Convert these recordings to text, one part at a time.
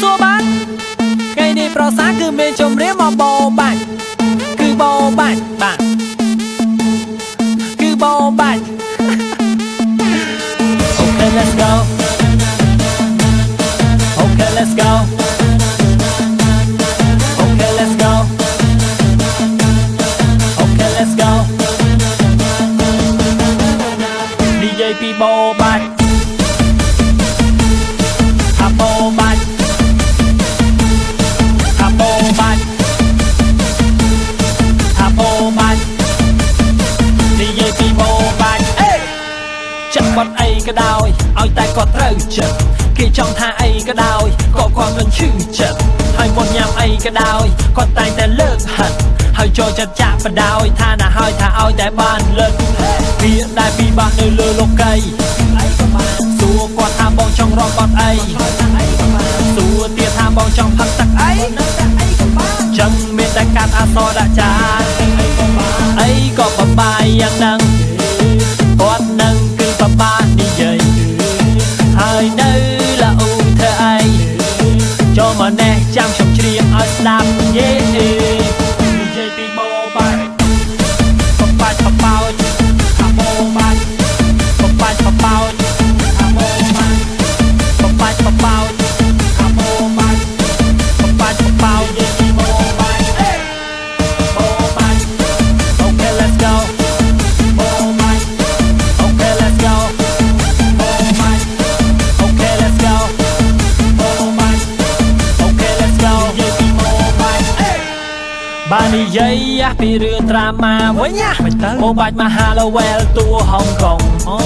សួរបាទថ្ងៃនេះប្រសាគឺមានជំរាបមកបោបាច់គឺបោបាច់បាទគឺបោបាច់ Okay let's go Okay let's go Okay let's go Okay let's go DJ ពីបោបាច់ DJ ពីបោបាច់អេចិត្តគាត់អីក៏ដោយឲ្យតែគាត់ត្រូវចិត្តគេចង់ថាអីក៏ដោយក៏គាត់មិនឈឺចិត្តហើយមុនញ៉ាំអីក៏ដោយគាត់តែងតែលើកហិតហើយចូលចិត្តចាក់បដោយថាណាហើយថាឲ្យតែបានលើកវាដែលពីបាក់នៅលើលោកីអីក៏បានសួរគាត់ថាបងចង់រកគាត់អីសួរទៀតថាបងចង់ផឹកទឹកអីចឹងមានតែកាត់អសរដាក់ចានអីក៏បបាយ ខ្ញុំច្បាននិយាយពីរឿងត្រាម៉ាវិញណាមិនទៅបូបាច់មហាឡូវែលតួហុងកុងអូ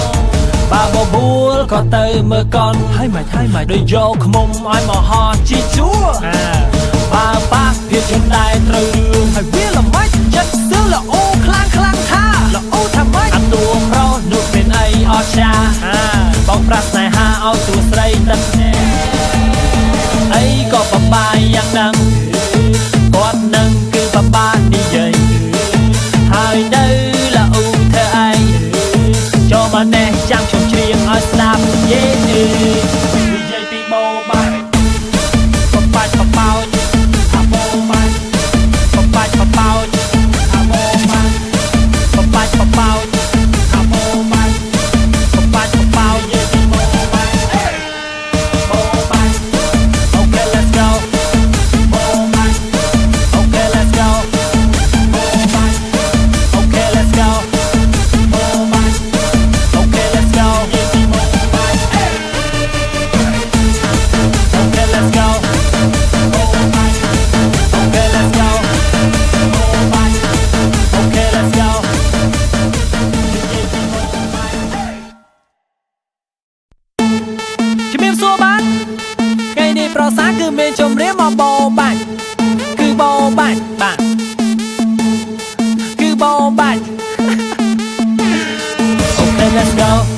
បាបបួលក៏ទៅមើលកនហើយមិនហើយមិនដូចយកខ្មុំឲ្យមកហោះជីជួអាបើបាក់វាជិនដែរត្រូវរឿងហើយវាល្មិចចិត្តស្ទើរល្អខ្លាំងខ្លាំងថាល្អថាម៉េចអាតួប្រុសនោះមានអីអស្ចារ្យអាបងប្រាស្នេហាឲ្យតួស្រីទឹកណែអីក៏បបាយយ៉ាងហ្ប្រសាគឺមានជំរាបមកបោបាច់គឺបោបាច់បាទគឺបោបាច់ Okay let's go